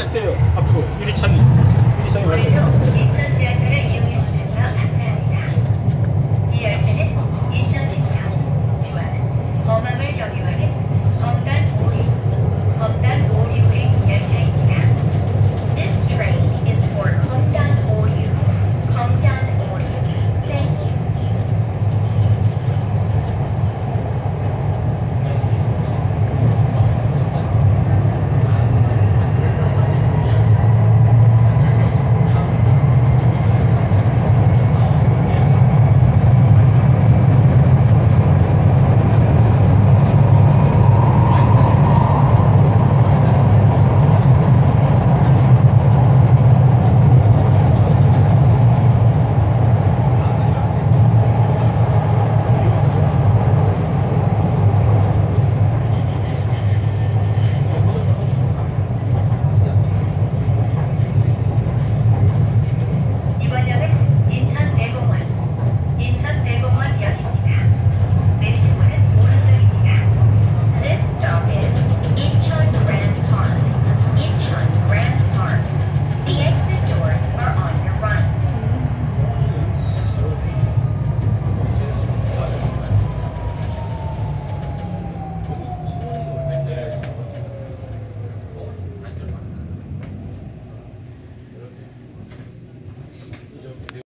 왔대요. 앞으로 유리창이.